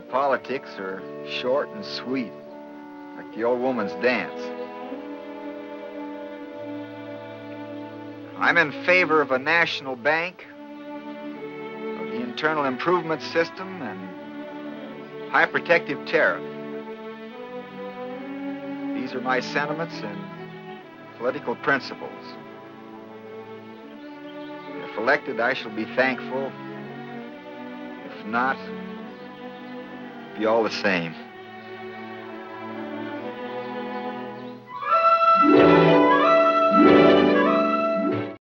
My politics are short and sweet, like the old woman's dance. I'm in favor of a national bank, of the internal improvement system, and high protective tariff. These are my sentiments and political principles. If elected, I shall be thankful. If not, be all the same.